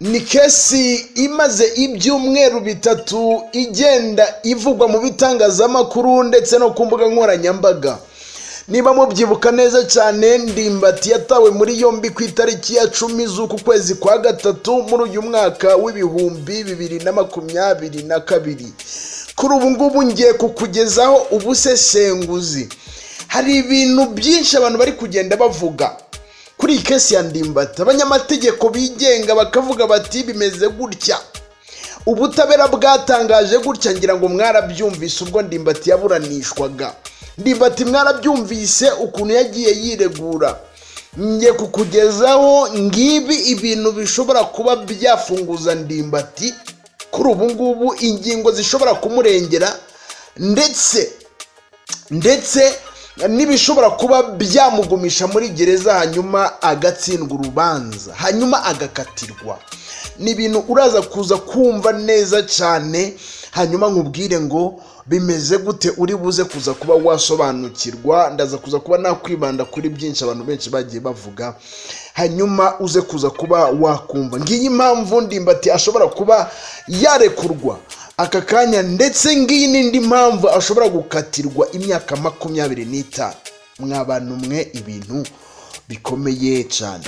ni kesi imaze ibyumweru bitatu igenda ivugwa mu bitangazamakuru ndetse no ku mbuga nkoranyambaga. Niba mubyibuka neza cyane ndimbati yatawe muri yombi ku itariki ya cumi z'uku kwezi kwa gatatu muri uyu mwaka w'ibihumbi bibiri na makumyabiri na kabiri. Kuri ubu ngubu ngiye kukugezaho ubusesenguzi. Hari ibintu byinshi abantu bari kugenda bavuga. Kuri iyi kesi ya ndimbati abanyamategeko bigenga bakavuga bati bimeze gutya. Ubutabera bwatangaje gutya ngira ngo mwarabyumvise ubwo ndimbati yaburanishwaga. Ndimbati mwarabyumvise ukuntu yagiye yiregura. Ngiye kukugezaho ngibi ibintu bishobora kuba byafunguza ndimbati. Kuri ubu ngubu ingingo zishobora kumurengera ndetse ndetse n'ibishobora kuba byamugumisha muri gereza hanyuma agatsindwa urubanza hanyuma agakatirwa. Ni ibintu uraza kuza kumva neza cyane hanyuma nkubwire ngo bimeze gute uri buze kuza kuba wasobanukirwa ndaza kuza kuba nakwibanda kuri byinshi abantu benshi bagiye bavuga hanyuma uze kuza kuba wakumva. Ngiyi impamvu ndimbati ashobora kuba yarekurwa. Aka kanya ndetse ngiyi n'indi mpamvu ashobora gukatirwa imyaka makumyabiri n'itanu. Mwabantu mwe ibintu bikomeye cyane.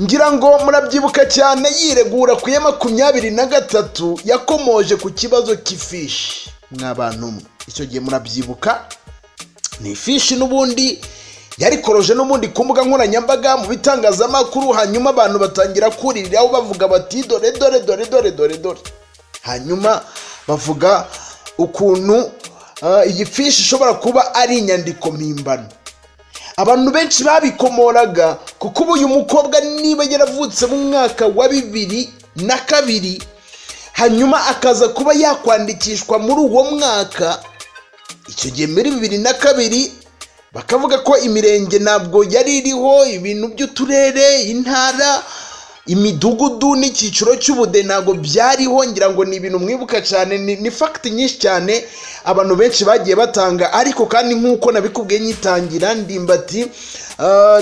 Ngira ngo murabyibuka cyane yiregura ku ya makumyabiri na gatatu yakomoje ku kibazo cy'ifishi. Mwabantu mwe. Icyo gihe murabyibuka ni ifishi n'ubundi yarikoroje n'ubundi ku mbuga nkoranyambaga mu bitangazamakuru hanyuma abantu batangira kuririraho bavuga bati dore dore dore dore dore dore. Hanyuma bavuga ukuntu iyi fishi ishobora kuba ari inyandiko mpimbano. Abantu benshi babikomoraga kuko ubu uyu mukobwa niba yaravutse mu mwaka wa bibiri na kabiri hanyuma akaza kuba yakwandikishwa muri uwo mwaka icyo gihe muri bibiri na kabiri bakavuga ko imirenge ntabwo yari iriho ibintu by'uturere intara imidugudu n'icyiciro cy'ubude ntabwo byariho ngira ngo ni ibintu mwibuka cyane ni fagiti nyinshi cyane abantu benshi bagiye batanga ariko kandi nk'uko nabikubwiye nyitangira ndimbati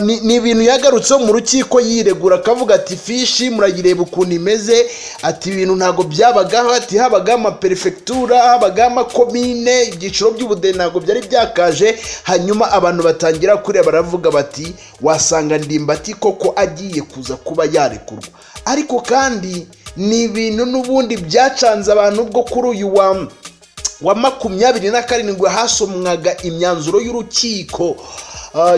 ni ibintu yagarutseho mu rukiko yiregura akavuga ati fishi murayireba ukuntu imeze. Ati ibintu ntabwo byabagaho. Ati habagaho amaperefegitura habagaho amakomine ibyiciro by'ubude ntabwo byari byakaje. Hanyuma abantu batangira kureba baravuga bati wasanga ndimbati koko agiye kuza kuba yarekurwa. Ariko kandi ni ibintu n'ubundi byacanze abantu bwo kuri uyu wa makumyabiri na karindwi hasomwaga imyanzuro y'urukiko.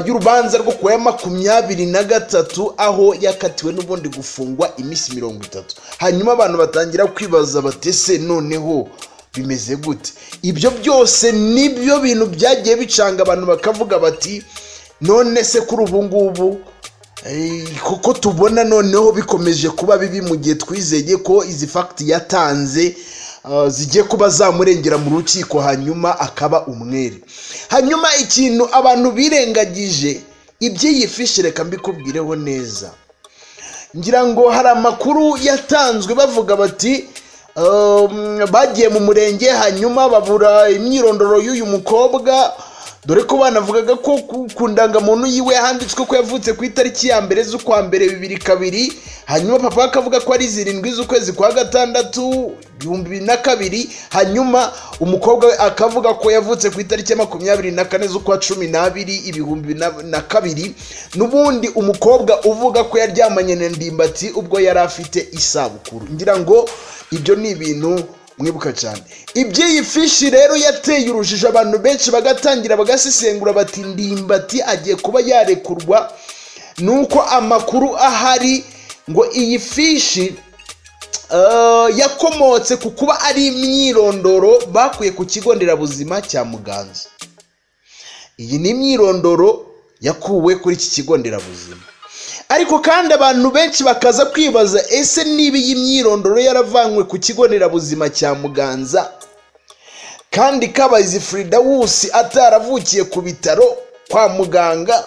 Y'urubanza rwo kuwa makumyabiri na gatatu aho yakatiwe n'ubundi gufungwa iminsi mirongo itatu. Hanyuma abantu batangira kwibaza batese noneho bimeze gute? Ibyo byose ni byo bintu byagiye bicanga abantu bakavuga bati none se kuri ubu ngubu kuko tubona noneho bikomeje kuba bibi mu gihe twizeye ko izi fagiti yatanze zigiye kuba zamurengera mu rukiko hanyuma akaba umwere. Hanyuma ikintu abantu birengagije iby'iyi fishi reka mbikubwireho neza. Ngira ngo hari amakuru yatanzwe bavuga bati bagiye mu murenge hanyuma babura imyirondoro y'uyu mukobwa dore ko banavugaga ko ku ndangamuntu yiwe handitswe ko yavutse ku itariki ya mbere z'ukwa mbere bibiri kabiri hanyuma papa akavuga ko ari zirindwi z'ukwezi kwa gatandatu ibihumbi bibiri na kabiri hanyuma umukobwa akavuga ko yavutse ku itariki ya makumyabiri na kane z'ukwa cumi n'abiri ibihumbi na kabiri n'ubundi umukobwa uvuga ko yaryamanye na ndimbati ubwo yari afite isabukuru. Ngira ngo ibyo ni ibintu mwibuka cyane. Iby'iyi fishi rero yateye urujijo abantu benshi bagatangira bagasesengura bati ndimbati agiye kuba yarekurwa nuko amakuru ahari ngo iyi fishi yakomotse ku kuba ari imyirondoro bakuye ku kigo nderabuzima cya muganza. Iyi ni imyirondoro yakuwe kuri iki kigo nderabuzima. Ariko kandi abantu benshi bakaza kwibaza ese niba iyi myirondoro yaravanywe ku kigo nderabuzima cya muganza? Kandi kabazi Wusi ataravukiye ku bitaro kwa muganga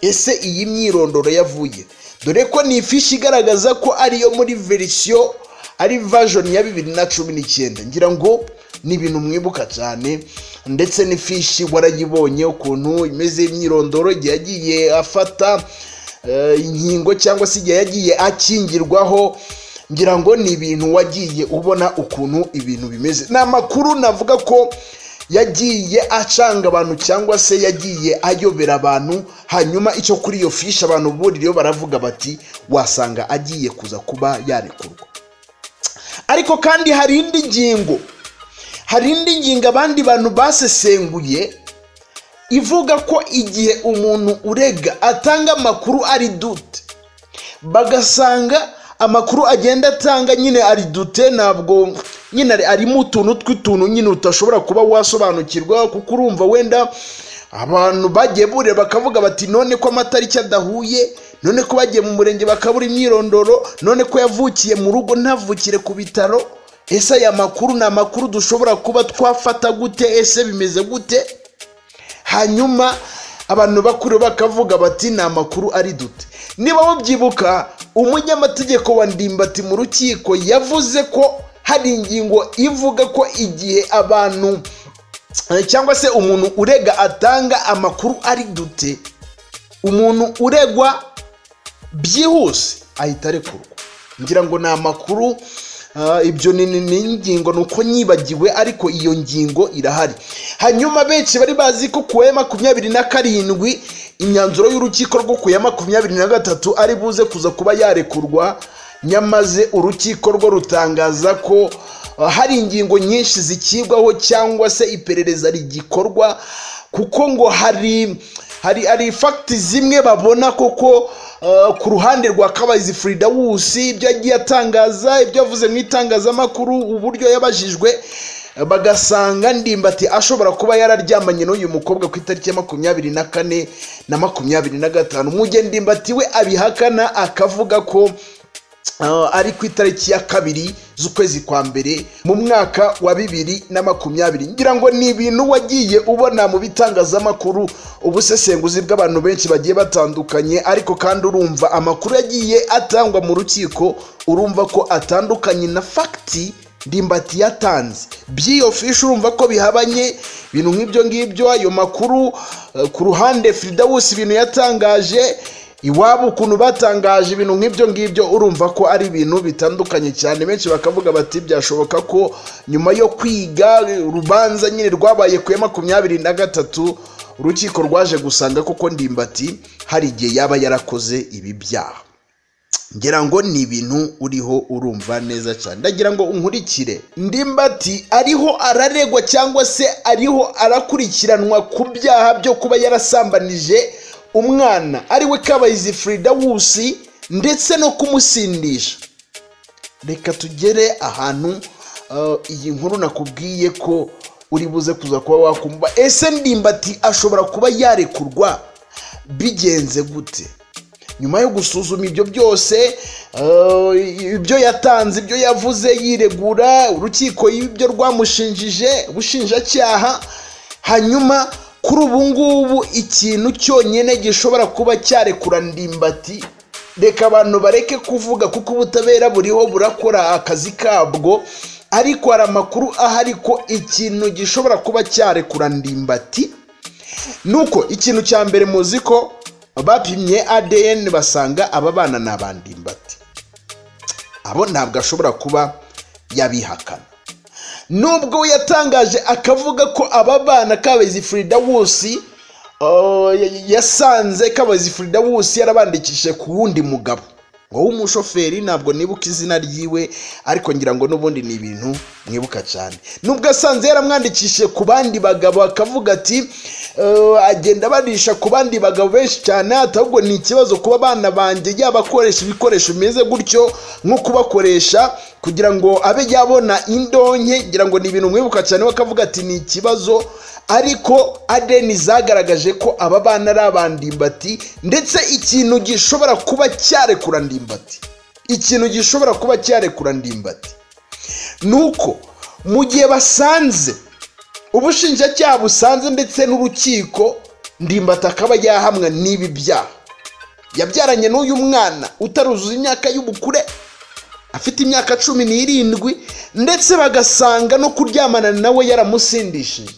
ese iyi myirondoro yavuye? Dore ko ni ifishi igaragaza ko ariyo muri verisiyo ari vajoni ya bibiri na cumi n'icyenda. Ngira ngo ni ibintu mwibuka cyane ndetse n'ifishi warayibonye ukuntu imeze imyirondoro igihe yagiye afata inkingo cyangwa se igihe yagiye akingirwaho ngira ngo ni ibintu wagiye ubona ukuntu ibintu bimeze. Ni amakuru navuga ko yagiye acanga abantu cyangwa se yagiye ayobera abantu hanyuma icyo kuri iyo fishi abantu buririyo baravuga bati wasanga agiye kuza kuba yarekurwa. Ariko kandi hari indi ngingo hari indi ngingo abandi bantu basesenguye ivuga ko igihe umuntu urega atanga amakuru ari dute. Bagasanga amakuru agenda atanga nyine ari dute ntabwo nyine arimo utuntu tw'utuntu nyine utashobora kuba wasobanukirwa kuko urumva wenda abantu bagiye burira bakavuga bati none ko amatariki adahuye none ko bagiye mu murenge bakabura imyirondoro none ko yavukiye mu rugo ntavukire ku bitaro ese aya makuru ni amakuru dushobora kuba twafata gute ese bimeze gute? Hanyuma abantu bakuru bakavuga bati ni amakuru ari dute? Niba mubyibuka umunyamategeko wa ndimbati mu rukiko yavuze ko hari ingingo ivuga ko igihe abantu cyangwa se umuntu urega atanga amakuru ari dute umuntu uregwa byihuse ahita arekurwa. Ngira ngo ni amakuru ibyo ni ingingo ni uko nyibagiwe ariko iyo ngingo irahari. Hanyuma benshi bari bazi ko ku ya makumyabiri na karindwi imyanzuro y'urukiko rwo ku ya makumyabiri na gatatu ari buze kuza kuba yarekurwa nyamaze urukiko rwo rutangaza ko hari ingingo nyinshi zikibwaho cyangwa se iperereza rigikorwa kuko ngo hari hari hari fagiti zimwe babona koko ku ruhande rwa kabayizi furidawusi ibyo yagiye atangaza ibyo yavuze mu itangazamakuru uburyo yabajijwe bagasanga ndimbati ashobora kuba yararyamanye n'uyu mukobwa ku itariki ya makumyabiri na kane na makumyabiri na gatanu. Mu gihe ndimbati we abihakana akavuga ko ari ku itariki ya kabiri z'ukwezi kwa mbere mu mwaka wa bibiri na makumyabiri. Ngira ngo ni ibintu wagiye ubona mu bitangazamakuru. Ubusesenguzi bw'abantu benshi bagiye batandukanye ariko kandi urumva amakuru yagiye atangwa mu rukiko urumva ko atandukanye na fagiti ndimbati yatanze. By'iyo fishi urumva ko bihabanye ibintu nk'ibyo ngibyo ayo makuru ku ruhande firidawusi ibintu yatangaje iwabo ukuntu batangaje ibintu nk'ibyo ngibyo urumva ko ari ibintu bitandukanye cyane. Benshi bakavuga bati byashoboka ko nyuma yo kwiga urubanza nyine rwabaye ku ya makumyabiri na gatatu urukiko rwaje gusanga koko ndimbati hari igihe yaba yarakoze ibi byaha. Ngira ngo ni ibintu uriho urumva neza cyane. Ndagira ngo unkurikire. Ndimbati ariho araregwa cyangwa se ariho arakurikiranwa ku byaha byo kuba yarasambanije umwana ari we kabayizi furidawusi ndetse no kumusindisha. Reka tugere ahantu iyi nkuru nakubwiye ko uri buze kuza kuba wakumva. Ese ndimbati ashobora kuba yarekurwa? Bigenze gute? Nyuma yo gusuzuma ibyo byose ibyo yatanze ibyo yavuze yiregura urukiko ibyo rwamushinjije ubushinjacyaha hanyuma kuri ubu ngubu ikintu cyonyine gishobora kuba cyarekura ndimbati. Reka abantu bareke kuvuga kuko ubutabera buriho burakora akazi kabwo ariko hari amakuru ahari ko ikintu gishobora kuba cyarekura ndimbati. Ni uko ikintu cya mbere muzi ko bapimye adn basanga aba bana ni abandimbati. Abo ntabwo ashobora kuba yabihakana. Nubwo yatangaje akavuga ko aba bana kabayizi furidawusi yasanze kabayizi furidawusi yarabandikishije ku wundi mugabo. Ngo w'umushoferi ntabwo nibuka izina ryiwe ariko ngira ngo n'ubundi ni ibintu mwibuka cyane. Nubwo asanze yaramwandikishije ku bandi bagabo akavuga ati agenda barisha ku bandi bagabo benshi cyane ahubwo ni ikibazo kuba abana banjye yaba akoresha ibikoresho bimeze gutyo nko kubakoresha kugira ngo abe yabona indonke ngira ngo ni ibintu mwibuka cyane bakavuga ati ni ikibazo. Ariko adeni zagaragaje ko aba bana ari abandimbati ndetse ikintu gishobora kuba cyarekura ndimbati. Ikintu gishobora kuba cyarekura ndimbati. Ni uko mu gihe basanze ubushinjacyaha busanze ndetse n'urukiko ndimbati akaba yahamwa n'ibi byaha. Yabyaranye n'uyu mwana utaruzuza imyaka y'ubukure afite imyaka cumi n'irindwi ndetse bagasanga no kuryamana nawe yaramusindishije.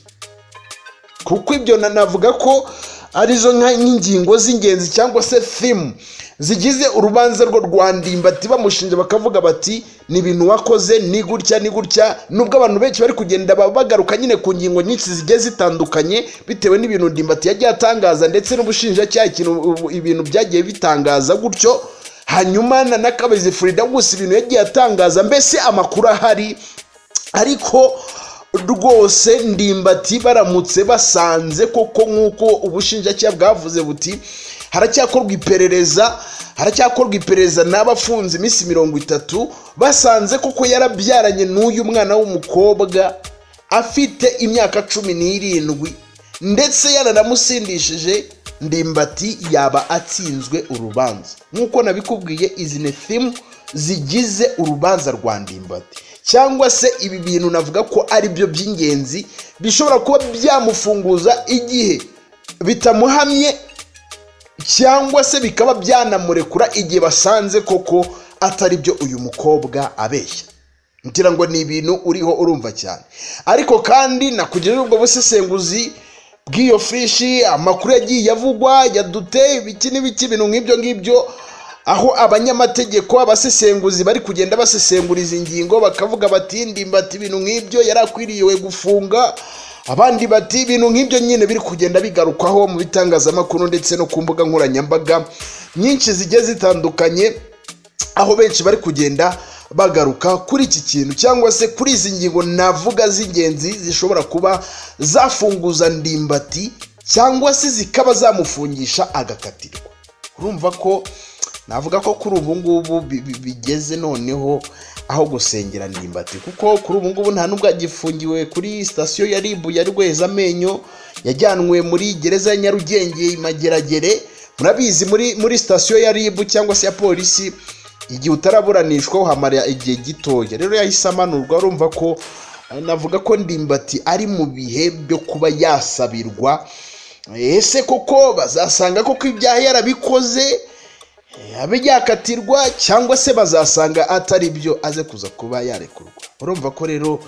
Kuko ibyo navuga ko ari zo nk'ingingo z'ingenzi cyangwa se thimu zigize urubanza rwo rwa ndimbati bamushinja bakavuga bati ni ibintu wakoze ni gutya ni gutya nubwo abantu benshi bari kugenda bagaruka nyine ku ngingo nyinshi zigiye zitandukanye bitewe n'ibintu ndimbati yagiye atangaza ndetse n'ubushinjacyaha ibintu byagiye bitangaza gutyo hanyuma na nakabizi Frida gusa ibintu yagiye atangaza mbese amakuru ahari ariko rwose ndimbati baramutse basanze koko nk'uko ubushinjacyaha bwavuze buti haracyakorwa iperereza haracyakorwa iperereza n'abafunze iminsi mirongo itatu basanze koko yarabyaranye n'uyu mwana w'umukobwa afite imyaka cumi n'irindwi ndetse yaranamusindishije ndimbati yaba atsinzwe urubanza. Nk'uko nabikubwiye izi ni thimu zigize urubanza rwa ndimbati. Cyangwa se ibi bintu navuga ko ari byo by'ingenzi bishobora kuba byamufunguza igihe bitamuhamye cyangwa se bikaba byanamurekura igihe basanze koko atari byo uyu mukobwa abeshya. Ngira ngo ni ibintu uriho urumva cyane. Ariko kandi nakugira ubwo busesenguzi bw'iyo fishi amakuru yagiye avugwa yadute ibiki n'ibiki ibintu nk'ibyo ngibyo aho abanyamategeko abasesenguzi bari kugenda basesengura izi ngingo bakavuga bati ndimbati ibintu nk'ibyo yari akwiriye gufunga. Abandi bati ibintu nk'ibyo nyine biri kugenda bigarukwaho mu bitangazamakuru ndetse no ku mbuga nkoranyambaga nyinshi zigiye zitandukanye aho benshi bari kugenda bagaruka kuri iki kintu cyangwa se kuri izi ngingo navuga z'ingenzi zishobora kuba zafunguza ndimbati cyangwa se zikaba zamufungisha agakatirwa. Urumva ko navuga ko kuri ubu ngubu bigeze noneho aho gusengera ndimbati. Kuko kuri ubu ngubu nta nubwo agifungiwe kuri sitasiyo ya ribu ya rwezamenyo yajyanwe muri gereza ya nyarugenge imageragere murabizi muri muri sitasiyo ya ribu cyangwa se ya polisi igihe utaraburanishwa uhamara igihe gitoya. Rero yahise amanurwa urumva ko navuga ko ndimbati ari mu bihe byo kuba yasabirwa. Ese koko bazasanga koko ibyaha yarabikoze? Abe yakatirwa cyangwa se bazasanga atari byo aze kuza kuba yarekurwa. Urumva ko rero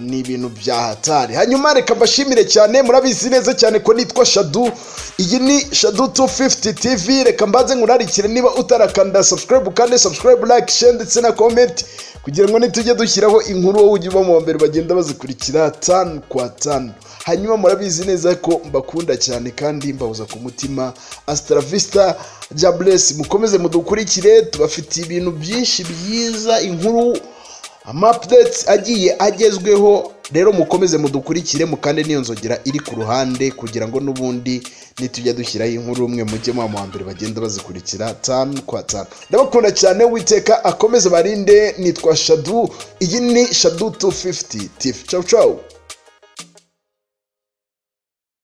ni ibintu bya hatari hanyuma reka mbashimire cyane murabizi neza cyane ko nitwa shadu iyi ni shadu 250 tv reka mbanze nkurarikire niba utarakanda subscribe ukande subscribe like share ndetse na comment kugira ngo nitujye dushyiraho inkuru wowe ujye uba mu mbere bagenda bazikurikira tanu kwa tanu hanyuma murabizi neza ko mbakunda cyane kandi mbabuza ku mutima. Asitaravista jaburesi mukomeze mudukurikire tubafitiye ibintu byinshi byiza inkuru amapudeti agiye agezweho. Rero mukomeze mudukurikire mukande n'iyo nzogera iri ku ruhande kugira ngo n'ubundi nitujya dushyiraho inkuru umwe mujye mu wa mbere bagenda bazikurikira. Tanu kwa tanu ndabakunda cyane witeka akomeze barinde nitwa shadu. Iyi ni shadu 250 tifu cawu cawu